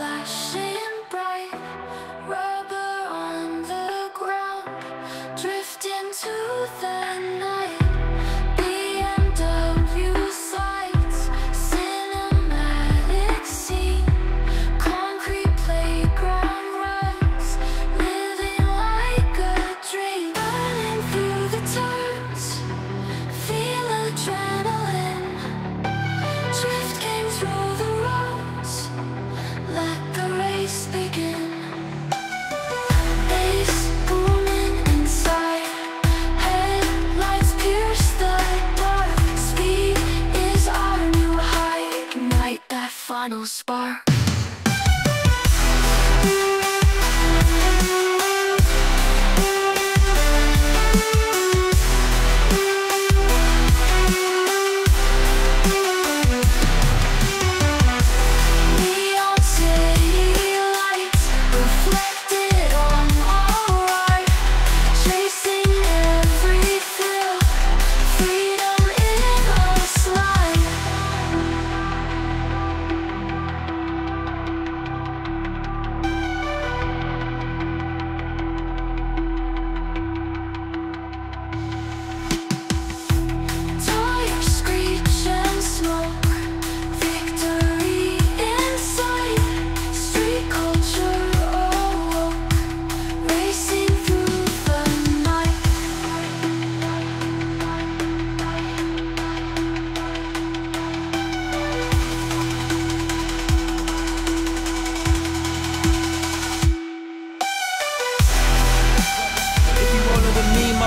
flash. final spark.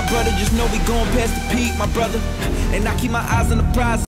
brother, just know we going past the peak, my brother. And I keep my eyes on the prize.